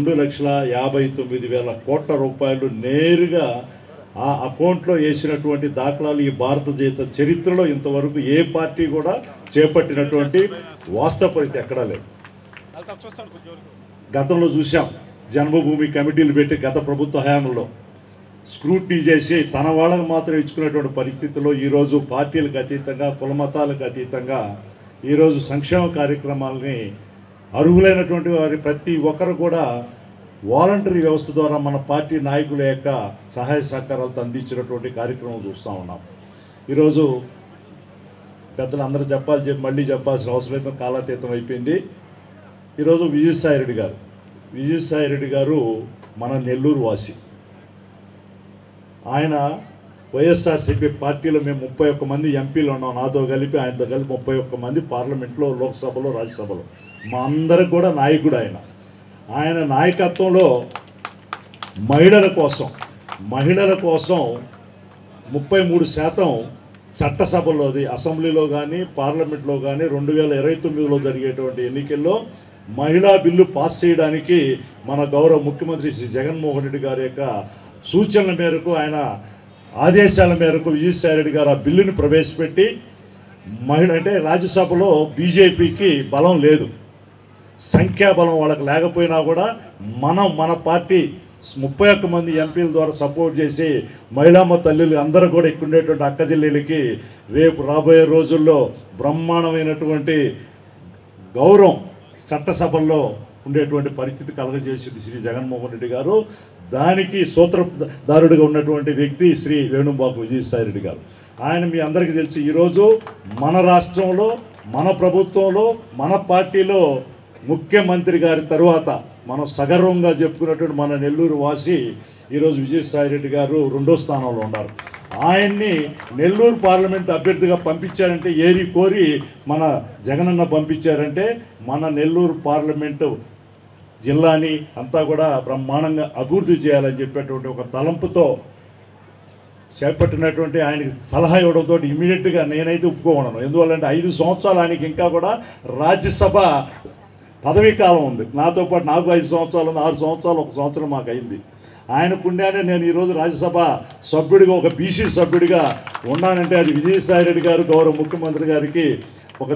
రెండు లక్షల యాభై తొమ్మిది వేల కోట్ల రూపాయలు నేరుగా ఆ అకౌంట్లో వేసినటువంటి దాఖలాలు ఈ భారత జీత చరిత్రలో ఇంతవరకు ఏ పార్టీ కూడా చేపట్టినటువంటి వాస్తవ పరిస్థితి ఎక్కడా లేదు. గతంలో చూసాం జన్మభూమి కమిటీలు పెట్టి గత ప్రభుత్వ హయాంలో స్క్రూటీ చేసి తన వాళ్ళకు మాత్రం ఇచ్చుకునేటువంటి పరిస్థితుల్లో ఈరోజు పార్టీలకు అతీతంగా కులమతాలకు అతీతంగా ఈరోజు సంక్షేమ కార్యక్రమాలని అర్హులైనటువంటి వారి ప్రతి ఒక్కరు కూడా వాలంటరీ వ్యవస్థ ద్వారా మన పార్టీ నాయకుల యొక్క సహాయ సహకారాలతో అందించినటువంటి కార్యక్రమం చూస్తూ ఉన్నాం. ఈరోజు పెద్దలు అందరూ చెప్పాలి చెప్పి మళ్ళీ చెప్పాల్సిన అవసరం అయితే కాలాతీతం అయిపోయింది. ఈరోజు విజయసాయి రెడ్డి గారు విజయసాయి రెడ్డి గారు మన నెల్లూరు వాసి. ఆయన వైఎస్ఆర్సీపీ పార్టీలో మేము ముప్పై ఒక్క మంది ఎంపీలు ఉన్నాం. నాతో కలిపి ఆయనతో కలిపి ముప్పై ఒక్క మంది పార్లమెంట్లో లోక్సభలో రాజ్యసభలో. మా అందరికి కూడా నాయకుడు ఆయన. ఆయన నాయకత్వంలో మహిళల కోసం మహిళల కోసం ముప్పై మూడు శాతం చట్టసభలోది అసెంబ్లీలో కానీ పార్లమెంట్లో కానీ రెండు వేల ఇరవై తొమ్మిదిలో జరిగేటువంటి ఎన్నికల్లో మహిళా బిల్లు పాస్ చేయడానికి మన గౌరవ ముఖ్యమంత్రి శ్రీ జగన్మోహన్ రెడ్డి గారి యొక్క సూచనల మేరకు ఆయన ఆదేశాల మేరకు విజయసాయి రెడ్డి గారు ఆ బిల్లుని ప్రవేశపెట్టి మహిళ అంటే రాజ్యసభలో బీజేపీకి బలం లేదు. సంఖ్యాబలం వాళ్ళకి లేకపోయినా కూడా మనం మన పార్టీ ముప్పై ఒక్క మంది ఎంపీల ద్వారా సపోర్ట్ చేసి మహిళామ తల్లులు అందరూ కూడా ఇక్కడ ఉండేటువంటి అక్క జిల్లీలకి రేపు రాబోయే రోజుల్లో బ్రహ్మాండమైనటువంటి గౌరవం చట్టసభల్లో ఉండేటువంటి పరిస్థితి కలగజేసింది శ్రీ జగన్మోహన్ రెడ్డి గారు. దానికి సూత్రధారుడిగా ఉన్నటువంటి వ్యక్తి శ్రీ వేణుబాబు విజయసాయి రెడ్డి గారు. ఆయన మీ అందరికీ తెలుసు ఈరోజు మన రాష్ట్రంలో మన ప్రభుత్వంలో మన పార్టీలో ముఖ్యమంత్రి గారి తరువాత మనం సగర్వంగా చెప్పుకున్నటువంటి మన నెల్లూరు వాసి ఈరోజు విజయసాయి రెడ్డి గారు రెండో స్థానంలో ఉన్నారు. ఆయన్ని నెల్లూరు పార్లమెంట్ అభ్యర్థిగా పంపించారంటే ఏరి కోరి మన జగనన్న పంపించారంటే మన నెల్లూరు పార్లమెంటు జిల్లాని అంతా కూడా బ్రహ్మాండంగా అభివృద్ధి చేయాలని చెప్పేటువంటి ఒక తలంపుతో చేపట్టినటువంటి ఆయనకి సలహా ఇవ్వడంతో ఇమీడియట్గా నేనైతే ఒప్పుకోగలను. ఎందువల్లంటే ఐదు సంవత్సరాలు ఆయనకి ఇంకా కూడా రాజ్యసభ పదవీ కాలం ఉంది. నాతో పాటు నాకు ఐదు సంవత్సరాలు ఆరు సంవత్సరాలు ఒక సంవత్సరం మాకు అయింది. ఆయన పుణ్యానే నేను ఈరోజు రాజ్యసభ సభ్యుడిగా ఒక బీసీ సభ్యుడిగా ఉన్నానంటే అది విజయసాయి రెడ్డి గారు గౌరవ ముఖ్యమంత్రి గారికి ఒక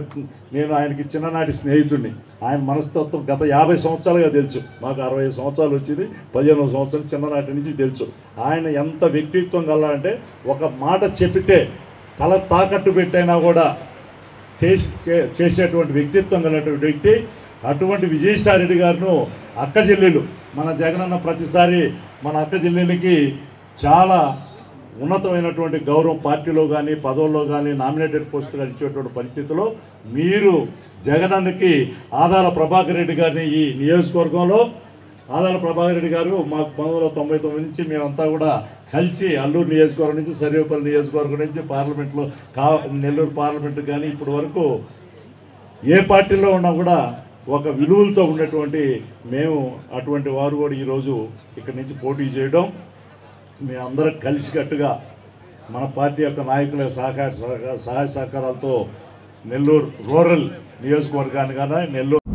నేను ఆయనకి చిన్ననాటి స్నేహితుడిని. ఆయన మనస్తత్వం గత యాభై సంవత్సరాలుగా తెలుసు. మాకు అరవై సంవత్సరాలు వచ్చింది పదిహేను సంవత్సరాలు చిన్ననాటి నుంచి తెలుసు. ఆయన ఎంత వ్యక్తిత్వం గల అంటే ఒక మాట చెప్పితే తల తాకట్టు పెట్టైనా కూడా చేసి చే- చేసేటువంటి వ్యక్తిత్వం కలిగినటువంటి వ్యక్తి అటువంటి విజయసాయి రెడ్డి గారును అక్క చెల్లెలు మన జగనన్న ప్రతిసారి మన అక్క చెల్లెలకి చాలా ఉన్నతమైనటువంటి గౌరవం పార్టీలో కానీ పదవుల్లో కానీ నామినేటెడ్ పోస్టులు ఇచ్చేటువంటి పరిస్థితిలో మీరు జగనన్నకి ఆదాల ప్రభాకర్ రెడ్డి గారిని ఈ నియోజకవర్గంలో ఆదాల ప్రభాకర్ రెడ్డి గారు మాకు పంతొమ్మిది వందల తొంభై తొమ్మిది నుంచి మేమంతా కూడా కలిసి అల్లూరు నియోజకవర్గం నుంచి సర్వేపల్లి నియోజకవర్గం నుంచి పార్లమెంట్లో కా నెల్లూరు పార్లమెంట్ కానీ ఇప్పటి వరకు ఏ పార్టీలో ఉన్నా కూడా ఒక విలువలతో ఉన్నటువంటి మేము అటువంటి వారు కూడా ఈరోజు ఇక్కడి నుంచి పోటీ చేయడం మేమందరం కలిసికట్టుగా మన పార్టీ యొక్క నాయకుల సహకార సహకార- సహాయ సహకారాలతో నెల్లూరు రూరల్ నియోజకవర్గాన్ని కానీ నెల్లూరు